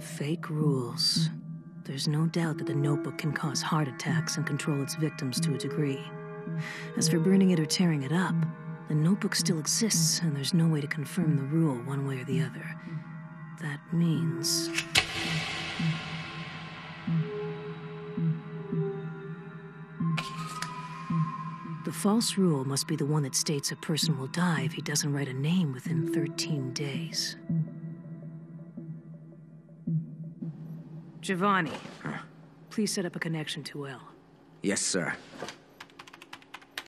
Fake rules. There's no doubt that the notebook can cause heart attacks and control its victims to a degree. As for burning it or tearing it up, the notebook still exists, and there's no way to confirm the rule one way or the other. That means. The false rule must be the one that states a person will die if he doesn't write a name within 13 days. Giovanni, please set up a connection to L. Yes, sir.